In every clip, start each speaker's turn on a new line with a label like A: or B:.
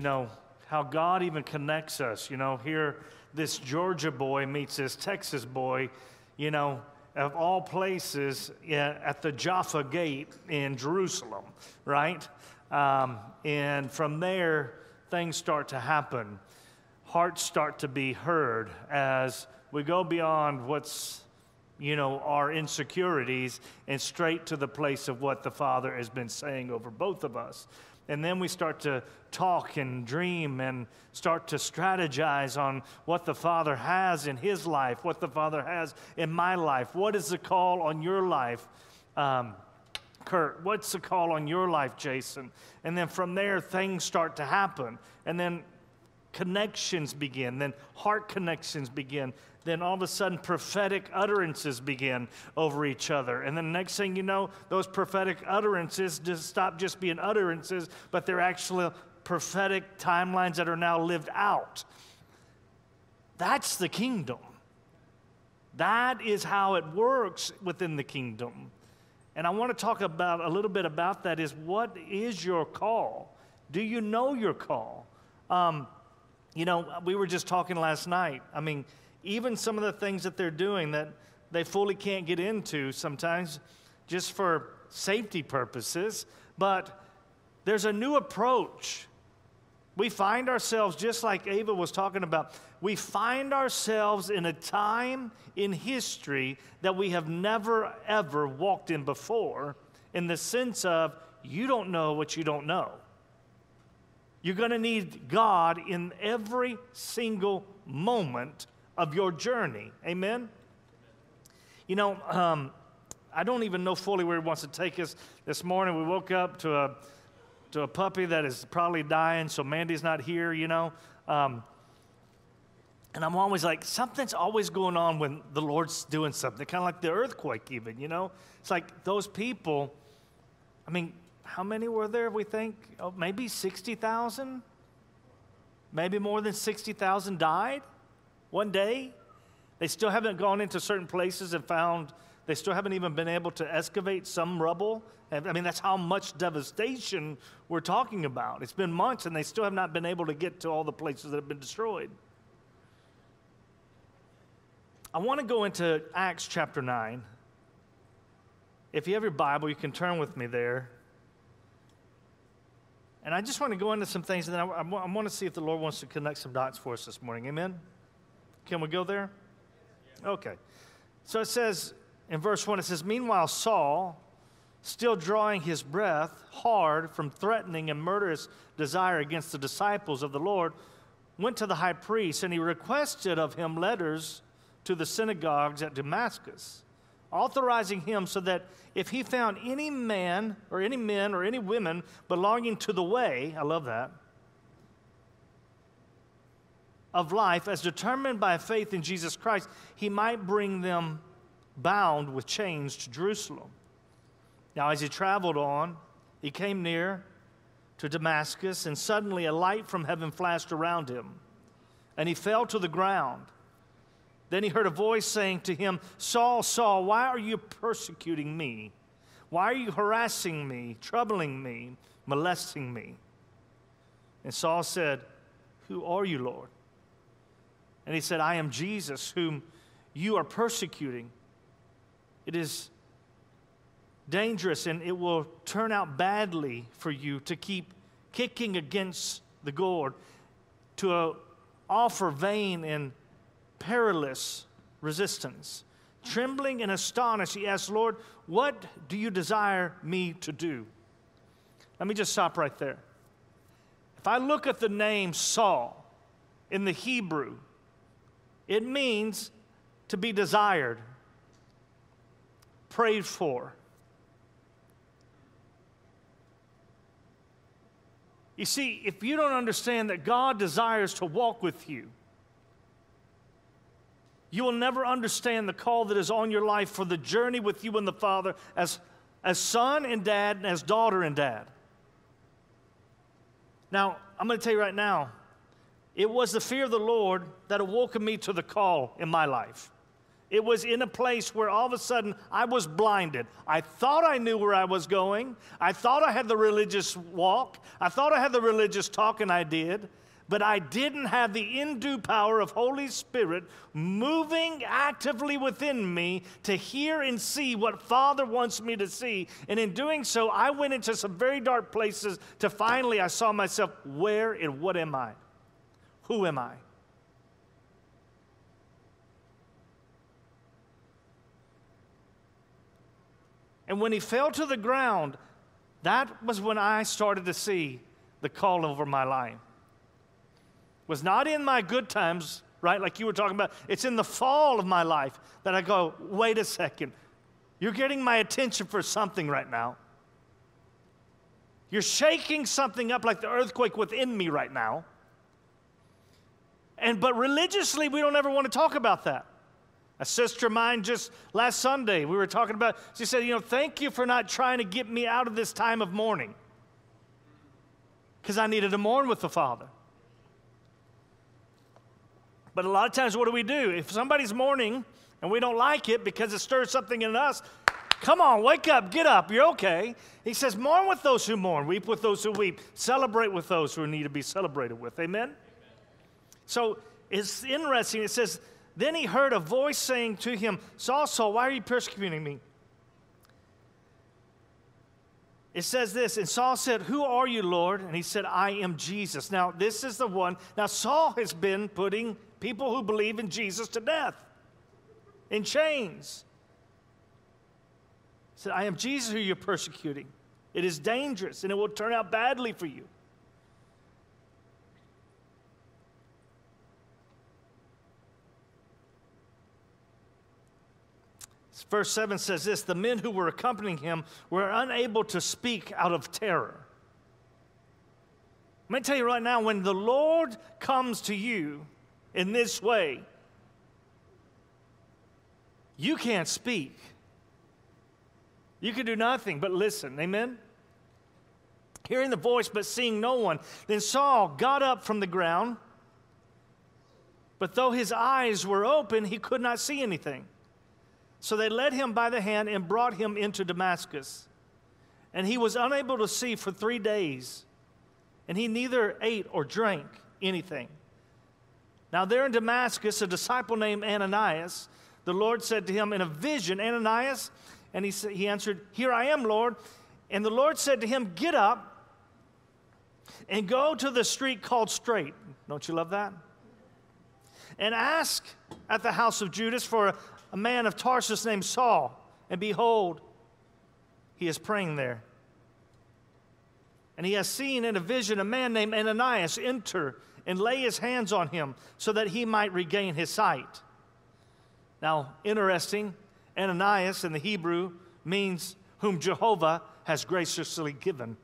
A: you know, how God even connects us. You know, here this Georgia boy meets this Texas boy, you know, of all places yeah, at the Jaffa Gate in Jerusalem, right? Um, and from there, things start to happen. Hearts start to be heard as we go beyond what's, you know, our insecurities and straight to the place of what the Father has been saying over both of us. And then we start to talk and dream and start to strategize on what the Father has in His life, what the Father has in my life. What is the call on your life? Um, Kurt, what's the call on your life, Jason? And then from there, things start to happen. And then connections begin, then heart connections begin. Then all of a sudden, prophetic utterances begin over each other. And then the next thing you know, those prophetic utterances just stop just being utterances, but they're actually prophetic timelines that are now lived out. That's the kingdom. That is how it works within the kingdom. And I want to talk about a little bit about that is what is your call? Do you know your call? Um, you know, we were just talking last night. I mean, even some of the things that they're doing that they fully can't get into sometimes just for safety purposes, but there's a new approach. We find ourselves, just like Ava was talking about, we find ourselves in a time in history that we have never, ever walked in before, in the sense of you don't know what you don't know. You're going to need God in every single moment of your journey. Amen? You know, um, I don't even know fully where He wants to take us. This morning we woke up to a, to a puppy that is probably dying, so Mandy's not here, you know. Um, and I'm always like, something's always going on when the Lord's doing something, kind of like the earthquake, even, you know? It's like those people, I mean, how many were there, we think? Oh, maybe 60,000? Maybe more than 60,000 died one day? They still haven't gone into certain places and found, they still haven't even been able to excavate some rubble. I mean, that's how much devastation we're talking about. It's been months and they still have not been able to get to all the places that have been destroyed. I want to go into Acts chapter 9. If you have your Bible, you can turn with me there. And I just want to go into some things, and then I, I, I want to see if the Lord wants to connect some dots for us this morning. Amen? Can we go there? Okay. So it says in verse 1, it says, Meanwhile, Saul, still drawing his breath hard from threatening and murderous desire against the disciples of the Lord, went to the high priest, and he requested of him letters to the synagogues at Damascus authorizing him so that if he found any man or any men or any women belonging to the way, I love that, of life as determined by faith in Jesus Christ, he might bring them bound with chains to Jerusalem. Now, as he traveled on, he came near to Damascus, and suddenly a light from heaven flashed around him, and he fell to the ground. Then he heard a voice saying to him, Saul, Saul, why are you persecuting me? Why are you harassing me, troubling me, molesting me? And Saul said, Who are you, Lord? And he said, I am Jesus, whom you are persecuting. It is dangerous and it will turn out badly for you to keep kicking against the goad, to uh, offer vain and perilous resistance. Trembling and astonished, he asked, Lord, what do you desire me to do? Let me just stop right there. If I look at the name Saul in the Hebrew, it means to be desired, prayed for. You see, if you don't understand that God desires to walk with you, you will never understand the call that is on your life for the journey with you and the Father as, as son and dad and as daughter and dad. Now, I'm going to tell you right now, it was the fear of the Lord that awoke me to the call in my life. It was in a place where all of a sudden I was blinded. I thought I knew where I was going. I thought I had the religious walk. I thought I had the religious talk, and I did. But I didn't have the indue power of Holy Spirit moving actively within me to hear and see what Father wants me to see. And in doing so, I went into some very dark places to finally I saw myself, where and what am I? Who am I? And when he fell to the ground, that was when I started to see the call over my life. It was not in my good times, right, like you were talking about. It's in the fall of my life that I go, wait a second. You're getting my attention for something right now. You're shaking something up like the earthquake within me right now. And but religiously, we don't ever want to talk about that. A sister of mine just last Sunday, we were talking about, she said, You know, thank you for not trying to get me out of this time of mourning. Because I needed to mourn with the Father. But a lot of times, what do we do? If somebody's mourning and we don't like it because it stirs something in us, come on, wake up, get up, you're okay. He says, Mourn with those who mourn, weep with those who weep, celebrate with those who need to be celebrated with. Amen? So it's interesting. It says, then he heard a voice saying to him, Saul, Saul, why are you persecuting me? It says this, and Saul said, Who are you, Lord? And he said, I am Jesus. Now, this is the one. Now, Saul has been putting people who believe in Jesus to death in chains. He said, I am Jesus who you're persecuting. It is dangerous and it will turn out badly for you. Verse 7 says this The men who were accompanying him were unable to speak out of terror. Let me tell you right now when the Lord comes to you in this way, you can't speak. You can do nothing but listen. Amen? Hearing the voice but seeing no one. Then Saul got up from the ground, but though his eyes were open, he could not see anything. So they led him by the hand and brought him into Damascus. And he was unable to see for three days, and he neither ate or drank anything. Now, there in Damascus, a disciple named Ananias, the Lord said to him in a vision, Ananias, and he, he answered, Here I am, Lord. And the Lord said to him, Get up and go to the street called Straight. Don't you love that? And ask at the house of Judas for a man of Tarsus named Saul, and behold, he is praying there. And he has seen in a vision a man named Ananias enter and lay his hands on him so that he might regain his sight. Now, interesting, Ananias in the Hebrew means whom Jehovah has graciously given.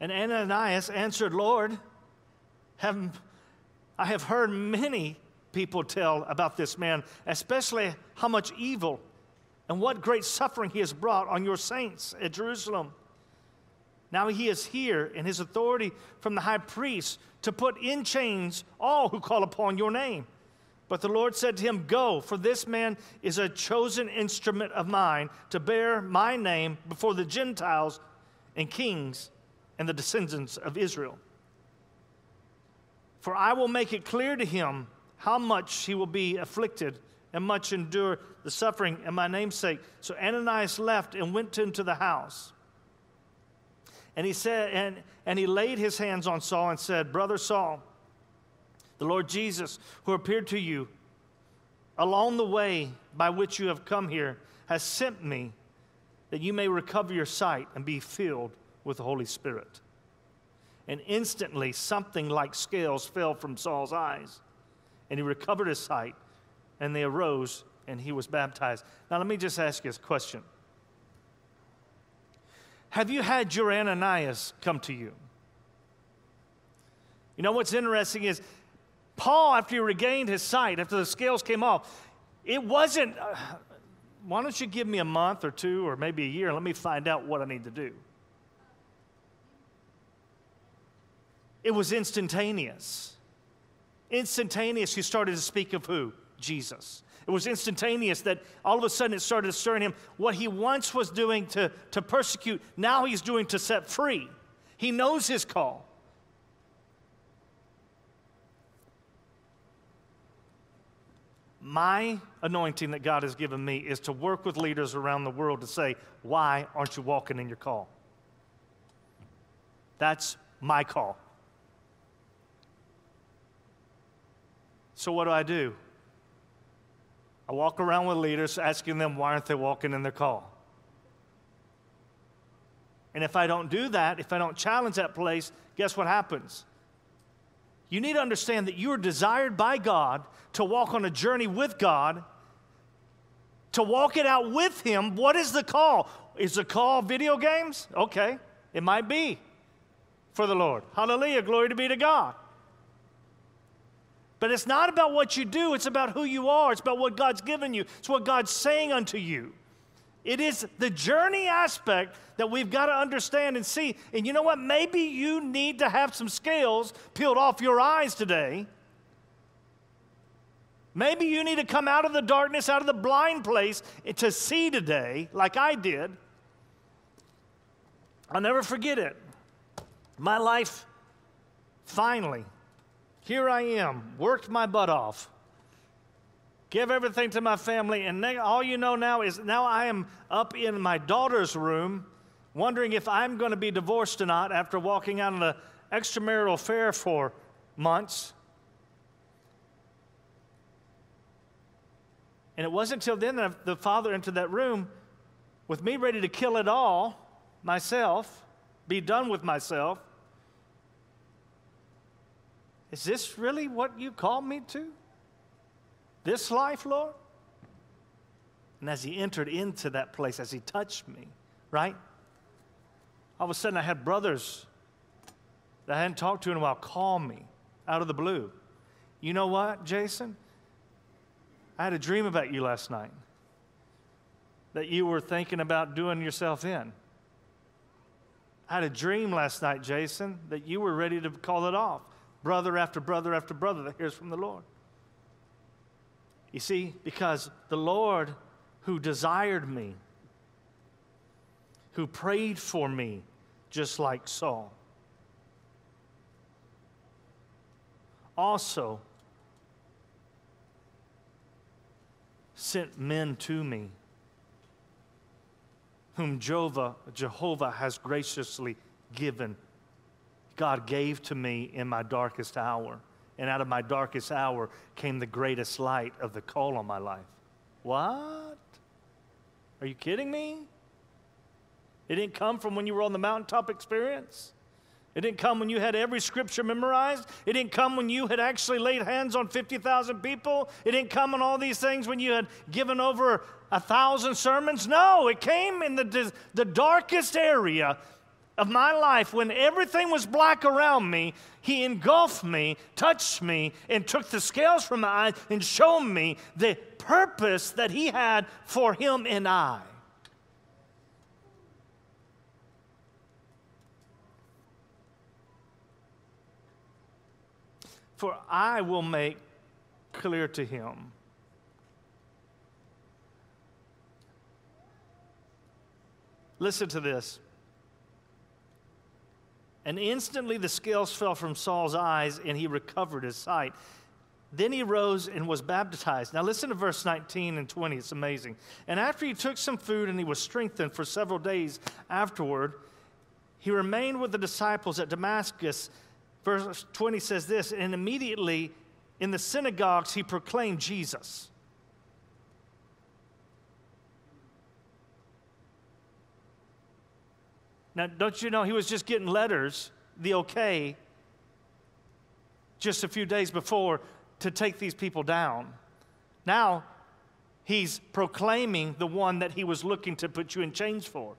A: And Ananias answered, Lord, have I have heard many people tell about this man, especially how much evil and what great suffering he has brought on your saints at Jerusalem. Now he is here in his authority from the high priest to put in chains all who call upon your name. But the Lord said to him, Go, for this man is a chosen instrument of mine to bear my name before the Gentiles and kings and the descendants of Israel. For I will make it clear to him how much he will be afflicted and much endure the suffering in my name's sake. So Ananias left and went into the house. And he said, and, and he laid his hands on Saul and said, Brother Saul, the Lord Jesus, who appeared to you along the way by which you have come here, has sent me that you may recover your sight and be filled with the Holy Spirit and instantly something like scales fell from Saul's eyes, and he recovered his sight, and they arose, and he was baptized. Now, let me just ask you a question Have you had your Ananias come to you? You know what's interesting is Paul, after he regained his sight, after the scales came off, it wasn't, uh, why don't you give me a month or two or maybe a year and let me find out what I need to do? It was instantaneous. Instantaneous, he started to speak of who? Jesus. It was instantaneous that all of a sudden it started to stir in him. What he once was doing to, to persecute, now he's doing to set free. He knows his call. My anointing that God has given me is to work with leaders around the world to say, Why aren't you walking in your call? That's my call. So, what do I do? I walk around with leaders asking them why aren't they walking in their call? And if I don't do that, if I don't challenge that place, guess what happens? You need to understand that you are desired by God to walk on a journey with God, to walk it out with Him. What is the call? Is the call video games? Okay, it might be for the Lord. Hallelujah, glory to be to God. But it's not about what you do, it's about who you are. It's about what God's given you, it's what God's saying unto you. It is the journey aspect that we've got to understand and see. And you know what? Maybe you need to have some scales peeled off your eyes today. Maybe you need to come out of the darkness, out of the blind place to see today, like I did. I'll never forget it. My life finally here I am, worked my butt off, give everything to my family, and all you know now is now I am up in my daughter's room wondering if I'm going to be divorced or not after walking out on an extramarital affair for months. And it wasn't until then that the father entered that room with me ready to kill it all myself, be done with myself. Is this really what you called me to? This life, Lord? And as he entered into that place, as he touched me, right? All of a sudden, I had brothers that I hadn't talked to in a while call me out of the blue. You know what, Jason? I had a dream about you last night that you were thinking about doing yourself in. I had a dream last night, Jason, that you were ready to call it off brother after brother after brother that hears from the Lord. You see, because the Lord who desired me, who prayed for me, just like Saul, also sent men to me whom Jehovah, Jehovah has graciously given God gave to me in my darkest hour. And out of my darkest hour came the greatest light of the call on my life. What? Are you kidding me? It didn't come from when you were on the mountaintop experience. It didn't come when you had every scripture memorized. It didn't come when you had actually laid hands on 50,000 people. It didn't come in all these things when you had given over a thousand sermons. No, it came in the, the darkest area of my life, when everything was black around me, He engulfed me, touched me, and took the scales from my eyes and showed me the purpose that He had for Him and I. For I will make clear to him. Listen to this. And instantly the scales fell from Saul's eyes, and he recovered his sight. Then he rose and was baptized. Now listen to verse 19 and 20. It's amazing. And after he took some food and he was strengthened for several days afterward, he remained with the disciples at Damascus. Verse 20 says this And immediately in the synagogues he proclaimed Jesus. Now, don't you know he was just getting letters, the okay, just a few days before to take these people down. Now, he's proclaiming the one that he was looking to put you in chains for.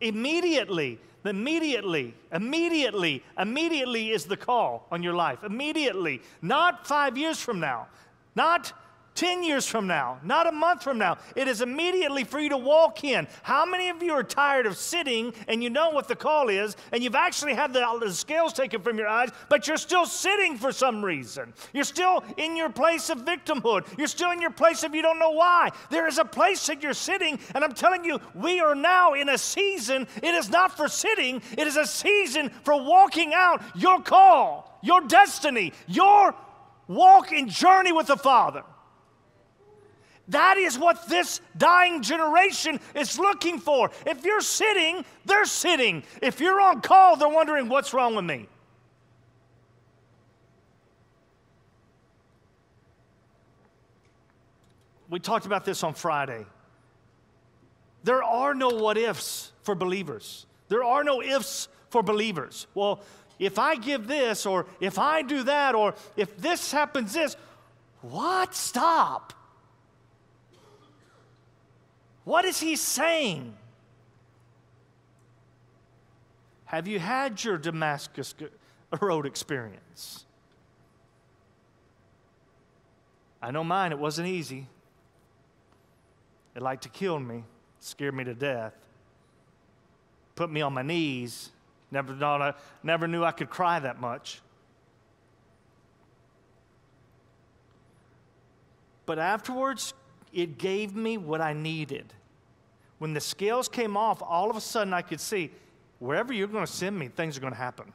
A: Immediately, immediately, immediately, immediately is the call on your life. Immediately. Not five years from now, not 10 years from now, not a month from now. It is immediately for you to walk in. How many of you are tired of sitting and you know what the call is and you've actually had the, the, scales taken from your eyes, but you're still sitting for some reason? You're still in your place of victimhood. You're still in your place of you don't know why. There is a place that you're sitting, and I'm telling you, we are now in a season. It is not for sitting, it is a season for walking out your call, your destiny, your walk and journey with the Father. That is what this dying generation is looking for. If you're sitting, they're sitting. If you're on call, they're wondering, what's wrong with me? We talked about this on Friday. There are no what ifs for believers. There are no ifs for believers. Well, if I give this, or if I do that, or if this happens, this, what? Stop. What is he saying? Have you had your Damascus Road experience? I know mine, it wasn't easy. It liked to kill me, scared me to death, put me on my knees. Never, thought I, never knew I could cry that much. But afterwards, it gave me what I needed. When the scales came off, all of a sudden I could see wherever you're going to send me, things are going to happen.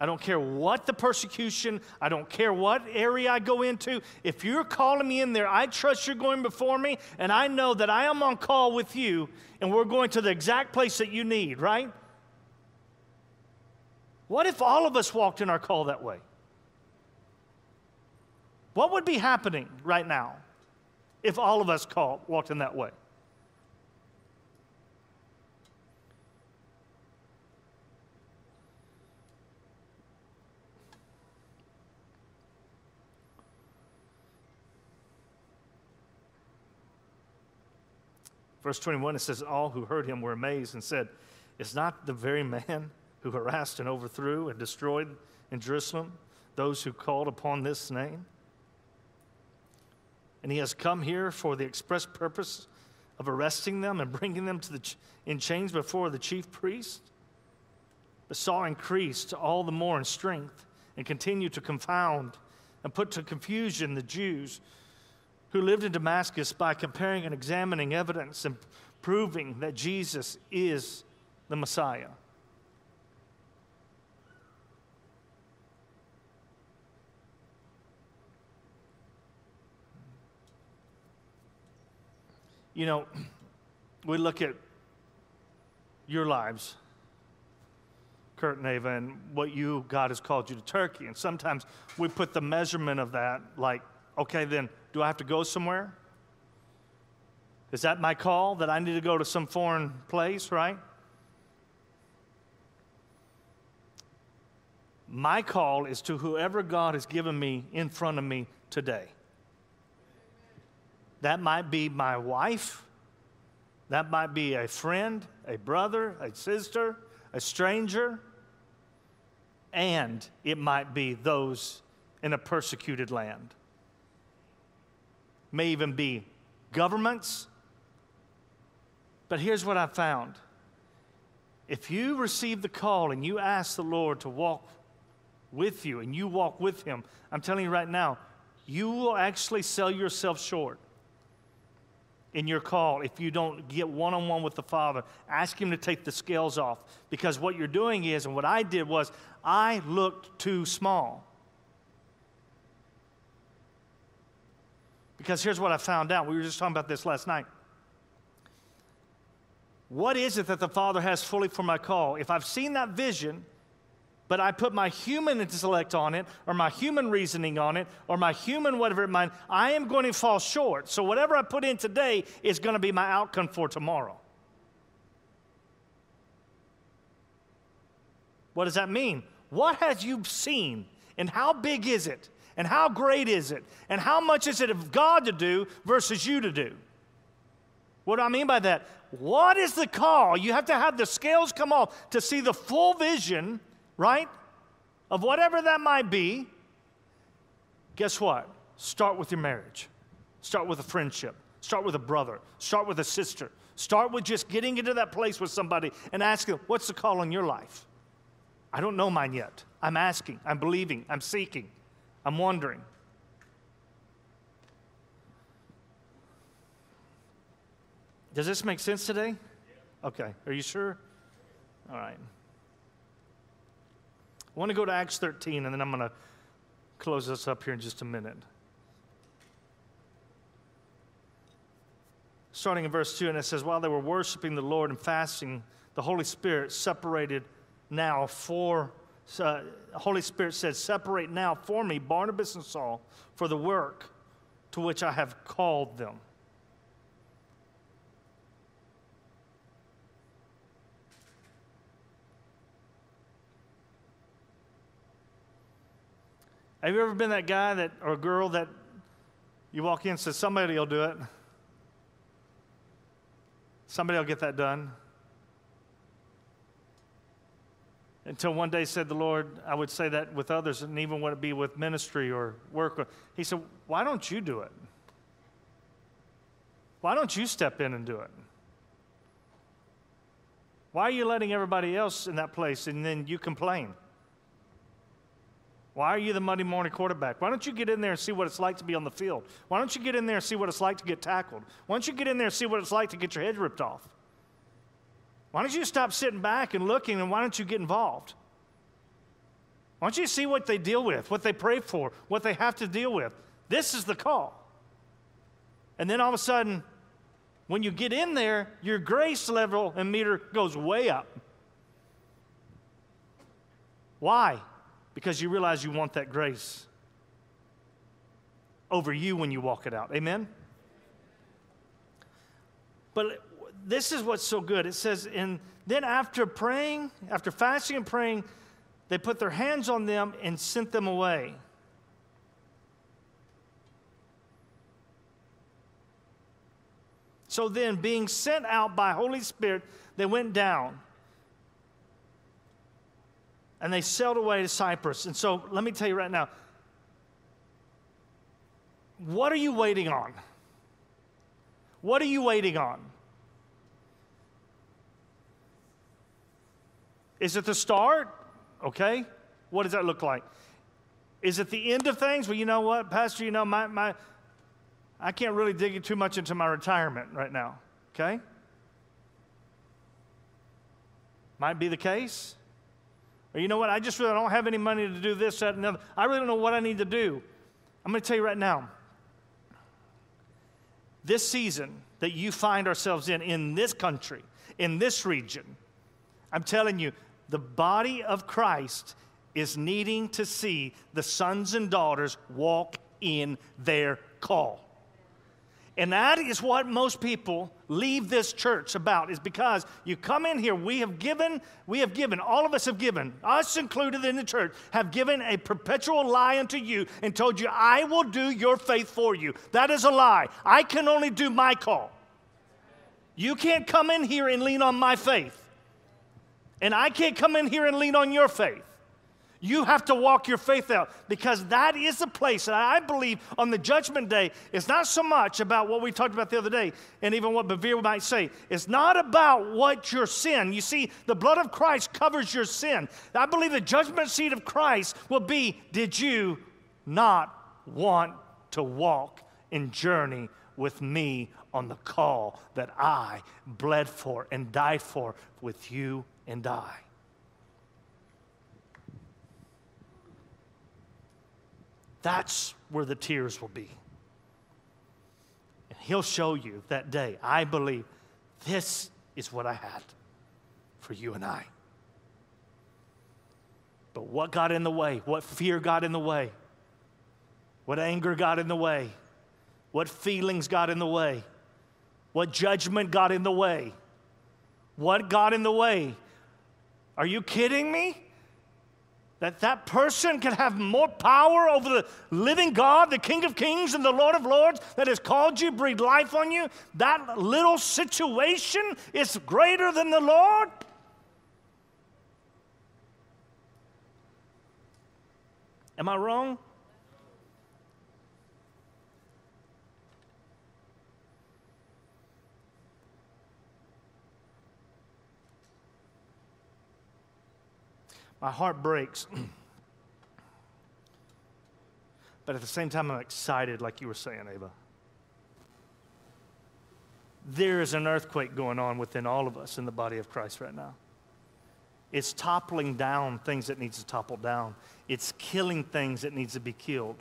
A: I don't care what the persecution, I don't care what area I go into. If you're calling me in there, I trust you're going before me, and I know that I am on call with you, and we're going to the exact place that you need, right? What if all of us walked in our call that way? What would be happening right now? If all of us walked in that way. Verse 21, it says, All who heard him were amazed and said, Is not the very man who harassed and overthrew and destroyed in Jerusalem those who called upon this name? And he has come here for the express purpose of arresting them and bringing them to the ch- in chains before the chief priest. But Saul increased all the more in strength and continued to confound and put to confusion the Jews who lived in Damascus by comparing and examining evidence and proving that Jesus is the Messiah. You know, we look at your lives, Kurt and Ava, and what you, God has called you to Turkey. And sometimes we put the measurement of that like, okay, then do I have to go somewhere? Is that my call that I need to go to some foreign place, right? My call is to whoever God has given me in front of me today. That might be my wife. That might be a friend, a brother, a sister, a stranger. And it might be those in a persecuted land. May even be governments. But here's what I found if you receive the call and you ask the Lord to walk with you and you walk with Him, I'm telling you right now, you will actually sell yourself short in your call if you don't get one on one with the Father. Ask Him to take the scales off. Because what you're doing is, and what I did was, I looked too small. Because here's what I found out. We were just talking about this last night. What is it that the Father has fully for my call? If I've seen that vision, but I put my human intellect on it, or my human reasoning on it, or my human whatever it might, I am going to fall short. So whatever I put in today is going to be my outcome for tomorrow. What does that mean? What has you seen, and how big is it, and how great is it, and how much is it of God to do versus you to do? What do I mean by that? What is the call? You have to have the scales come off to see the full vision right? Of whatever that might be, guess what? Start with your marriage. Start with a friendship. Start with a brother. Start with a sister. Start with just getting into that place with somebody and asking, What's the call on your life? I don't know mine yet. I'm asking, I'm believing, I'm seeking, I'm wondering. Does this make sense today? Okay. Are you sure? All right. I want to go to Acts 13, and then I'm going to close this up here in just a minute. Starting in verse 2, and it says, While they were worshiping the Lord and fasting, the Holy Spirit separated now for, uh, Holy Spirit said, Separate now for me Barnabas and Saul for the work to which I have called them. Have you ever been that guy that or girl that you walk in and says, somebody will do it? Somebody will get that done. Until one day said the Lord, I would say that with others, and even when it be with ministry or work. He said, Why don't you do it? Why don't you step in and do it? Why are you letting everybody else in that place and then you complain? Why are you the Monday morning quarterback? Why don't you get in there and see what it's like to be on the field? Why don't you get in there and see what it's like to get tackled? Why don't you get in there and see what it's like to get your head ripped off? Why don't you stop sitting back and looking and why don't you get involved? Why don't you see what they deal with, what they pray for, what they have to deal with? This is the call. And then all of a sudden, when you get in there, your grace level and meter goes way up. Why? Because you realize you want that grace over you when you walk it out. Amen? But this is what's so good. It says, and then after praying, after fasting and praying, they put their hands on them and sent them away. So then, being sent out by Holy Spirit, they went down and they sailed away to Cyprus. And so let me tell you right now what are you waiting on? What are you waiting on? Is it the start? Okay. What does that look like? Is it the end of things? Well, you know what, Pastor, you know, my, my, I can't really dig it too much into my retirement right now. Okay? Might be the case. Or you know what? I just really don't have any money to do this, that, and the other. I really don't know what I need to do. I'm going to tell you right now this season that you find ourselves in, in this country, in this region, I'm telling you, the body of Christ is needing to see the sons and daughters walk in their call. And that is what most people leave this church about is because you come in here, we have given, we have given, all of us have given, us included in the church, have given a perpetual lie unto you and told you, I will do your faith for you. That is a lie. I can only do my call. You can't come in here and lean on my faith. And I can't come in here and lean on your faith. You have to walk your faith out because that is the place that I believe on the judgment day. It's not so much about what we talked about the other day and even what Bevere might say. It's not about what your sin. You see, the blood of Christ covers your sin. I believe the judgment seat of Christ will be did you not want to walk and journey with me on the call that I bled for and died for with you and I? That's where the tears will be. And He'll show you that day. I believe this is what I had for you and I. But what got in the way? What fear got in the way? What anger got in the way? What feelings got in the way? What judgment got in the way? What got in the way? Are you kidding me? That that person can have more power over the living God, the King of Kings and the Lord of Lords that has called you, breathed life on you, that little situation is greater than the Lord? Am I wrong? My heart breaks. but at the same time, I'm excited, like you were saying, Ava. There is an earthquake going on within all of us in the body of Christ right now. It's toppling down things that needs to topple down. It's killing things that needs to be killed.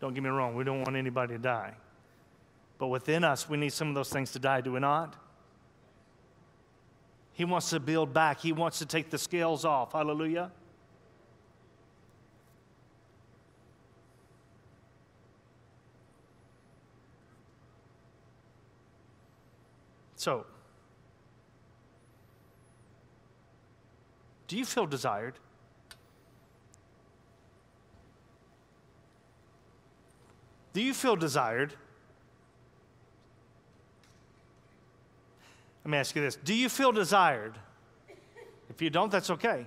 A: Don't get me wrong, we don't want anybody to die. But within us, we need some of those things to die, do we not? He wants to build back. He wants to take the scales off. Hallelujah. So, do you feel desired? Do you feel desired? Let me ask you this Do you feel desired? If you don't, that's okay.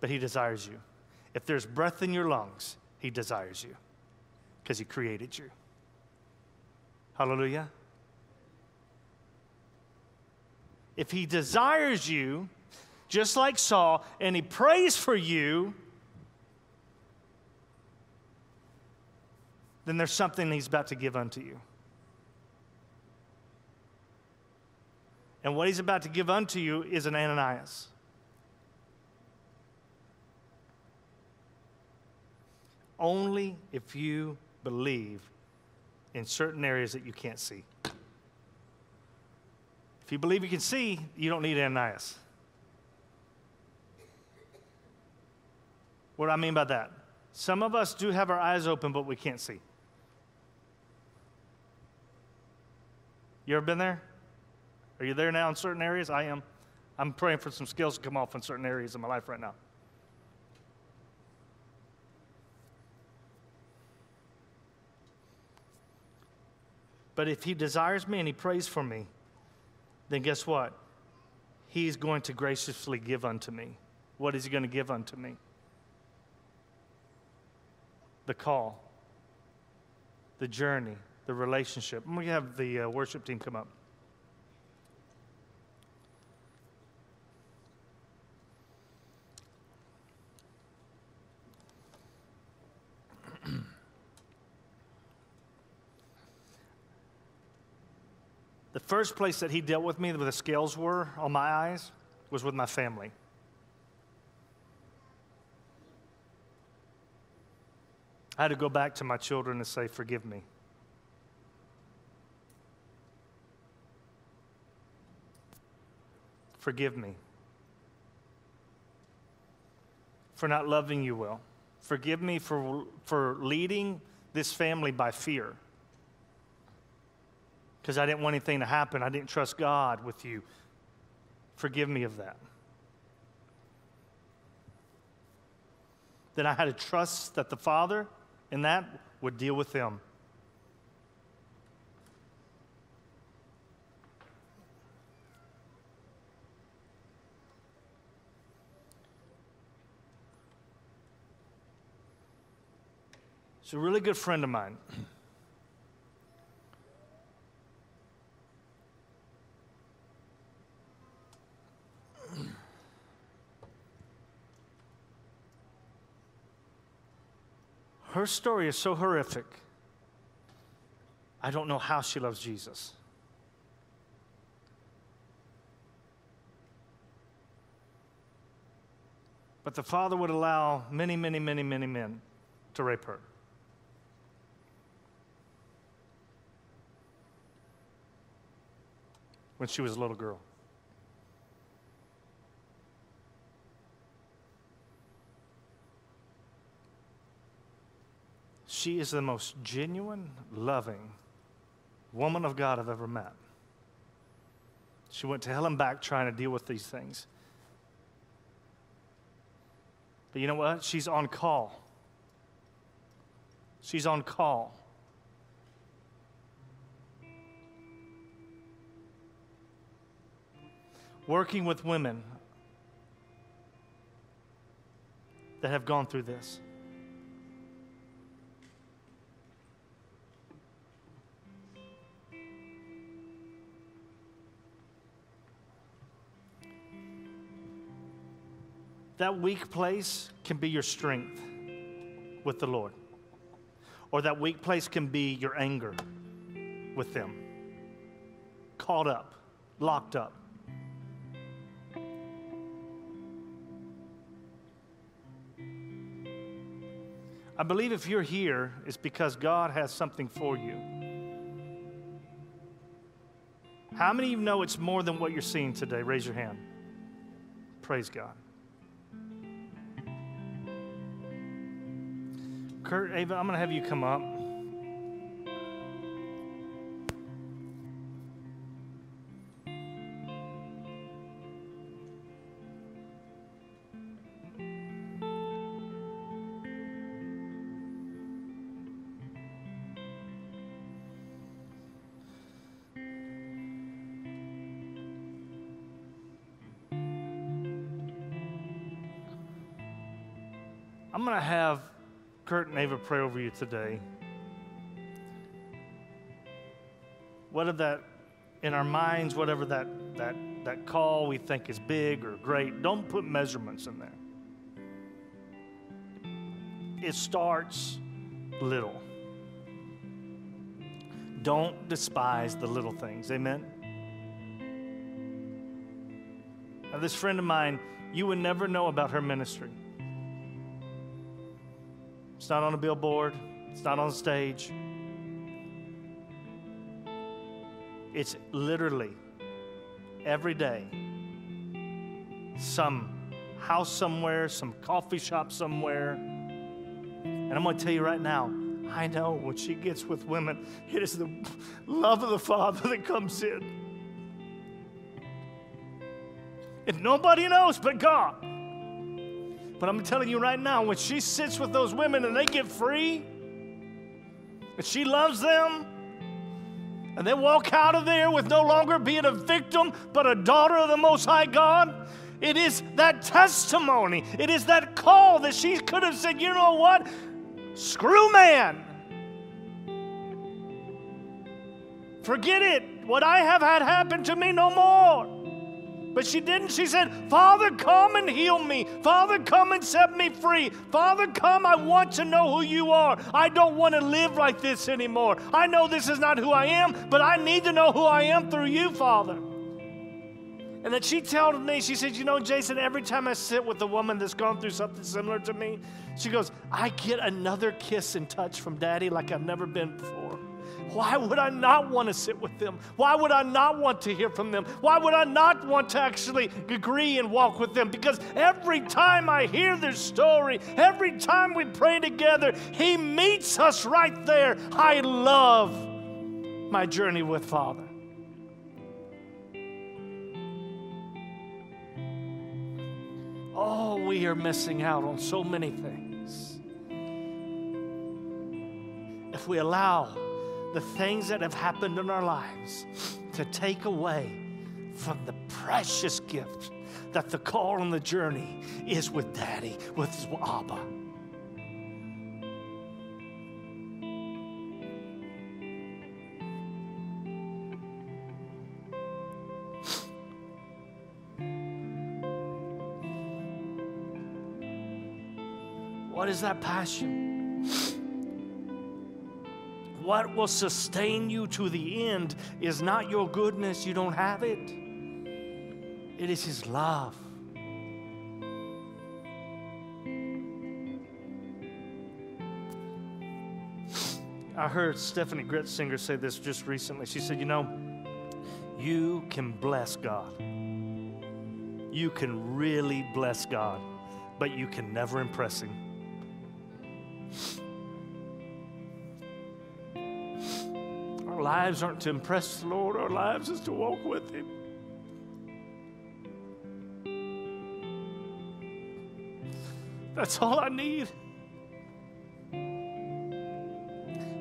A: But He desires you. If there's breath in your lungs, He desires you because He created you. Hallelujah. If He desires you, just like Saul, and He prays for you, then there's something He's about to give unto you. And what he's about to give unto you is an Ananias. Only if you believe in certain areas that you can't see. If you believe you can see, you don't need Ananias. What do I mean by that? Some of us do have our eyes open, but we can't see. You ever been there? Are you there now in certain areas? I am. I'm praying for some skills to come off in certain areas of my life right now. But if he desires me and he prays for me, then guess what? He's going to graciously give unto me. What is he going to give unto me? The call, the journey, the relationship. To have the uh, worship team come up. The first place that he dealt with me where the scales were on my eyes was with my family. I had to go back to my children and say, Forgive me. Forgive me for not loving you well. Forgive me for, for leading this family by fear because I didn't want anything to happen. I didn't trust God with you. Forgive me of that. Then I had to trust that the Father in that would deal with them. It's a really good friend of mine. Her story is so horrific. I don't know how she loves Jesus. But the father would allow many, many, many, many men to rape her. When she was a little girl. She is the most genuine, loving woman of God I've ever met. She went to hell and back trying to deal with these things. But you know what? She's on call. She's on call. Working with women that have gone through this. That weak place can be your strength with the Lord. Or that weak place can be your anger with them. Caught up, locked up. I believe if you're here, it's because God has something for you. How many of you know it's more than what you're seeing today? Raise your hand. Praise God. Kurt, Ava, I'm going to have you come up. Pray over you today. Whatever that, in our minds, whatever that, that, that call we think is big or great, don't put measurements in there. It starts little. Don't despise the little things. Amen? Now, this friend of mine, you would never know about her ministry. It's not on a billboard, it's not on a stage. It's literally every day some house somewhere, some coffee shop somewhere. And I'm going to tell you right now, I know when she gets with women, it is the love of the Father that comes in. And nobody knows but God. But I'm telling you right now, when she sits with those women and they get free, and she loves them, and they walk out of there with no longer being a victim, but a daughter of the Most High God, it is that testimony, it is that call that she could have said, you know what? Screw man. Forget it. What I have had happen to me no more. But she didn't. She said, Father, come and heal me. Father, come and set me free. Father, come. I want to know who you are. I don't want to live like this anymore. I know this is not who I am, but I need to know who I am through you, Father. And then she told me, she said, You know, Jason, every time I sit with a woman that's gone through something similar to me, she goes, I get another kiss and touch from daddy like I've never been before. Why would I not want to sit with them? Why would I not want to hear from them? Why would I not want to actually agree and walk with them? Because every time I hear their story, every time we pray together, He meets us right there. I love my journey with Father. Oh, we are missing out on so many things. If we allow the things that have happened in our lives to take away from the precious gift that the call on the journey is with Daddy, with Abba. What is that passion? What will sustain you to the end is not your goodness, you don't have it. It is His love. I heard Steffany Gretzinger say this just recently. She said, You know, you can bless God. You can really bless God, but you can never impress Him. Lives aren't to impress the Lord, our lives is to walk with Him. That's all I need.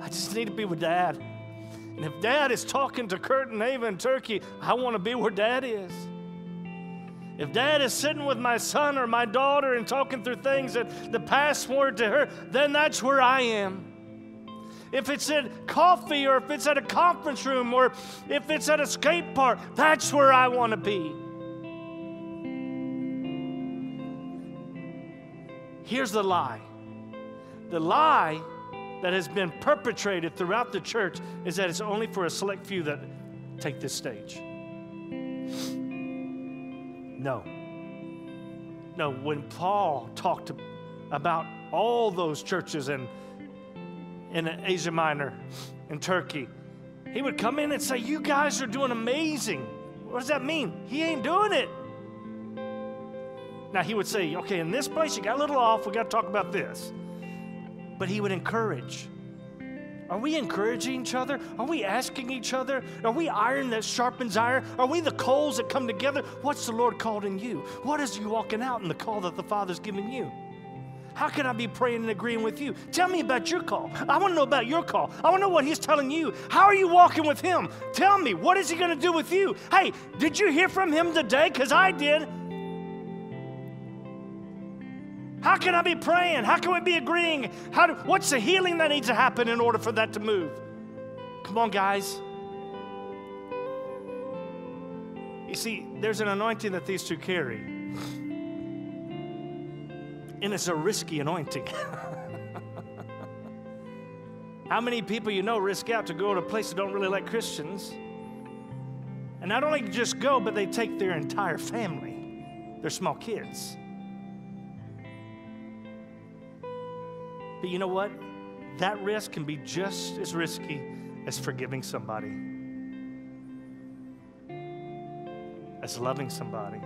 A: I just need to be with Dad. And if Dad is talking to Kurt and Ava in Turkey, I want to be where Dad is. If dad is sitting with my son or my daughter and talking through things that the past password to her, then that's where I am if it's at coffee or if it's at a conference room or if it's at a skate park, that's where I want to be. Here's the lie the lie that has been perpetrated throughout the church is that it's only for a select few that take this stage. No. No, when Paul talked about all those churches in, in Asia Minor, in Turkey, he would come in and say, You guys are doing amazing. What does that mean? He ain't doing it. Now, he would say, Okay, in this place, you got a little off. We got to talk about this. But he would encourage. Are we encouraging each other? Are we asking each other? Are we iron that sharpens iron? Are we the coals that come together? What's the Lord called in you? What is you walking out in the call that the Father's given you? How can I be praying and agreeing with you? Tell me about your call. I want to know about your call. I want to know what He's telling you. How are you walking with Him? Tell me, what is He going to do with you? Hey, did you hear from Him today? Because I did. How can I be praying? How can we be agreeing? How do, what's the healing that needs to happen in order for that to move? Come on, guys. You see, there's an anointing that these two carry, and it's a risky anointing. How many people you know risk out to go to a place that don't really like Christians? And not only just go, but they take their entire family, their small kids. But you know what? That risk can be just as risky as forgiving somebody, as loving somebody.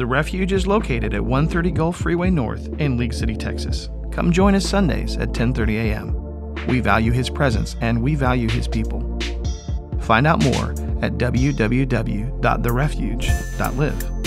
B: The refuge is located at 130 Gulf Freeway North in League City, Texas. Come join us Sundays at 10:30 a.m. We value his presence and we value his people. Find out more at www.therefuge.live.